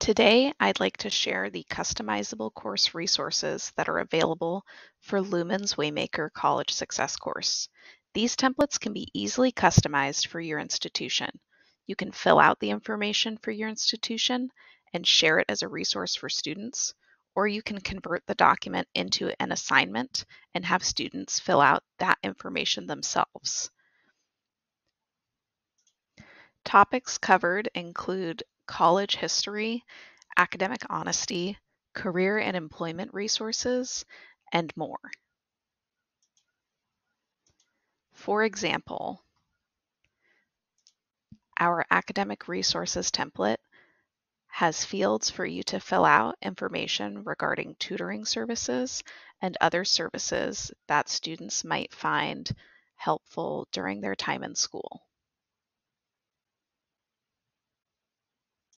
Today, I'd like to share the customizable course resources that are available for Lumen's Waymaker College Success course. These templates can be easily customized for your institution. You can fill out the information for your institution and share it as a resource for students, or you can convert the document into an assignment and have students fill out that information themselves. Topics covered include college history, academic honesty, career and employment resources, and more. For example, our academic resources template has fields for you to fill out information regarding tutoring services and other services that students might find helpful during their time in school.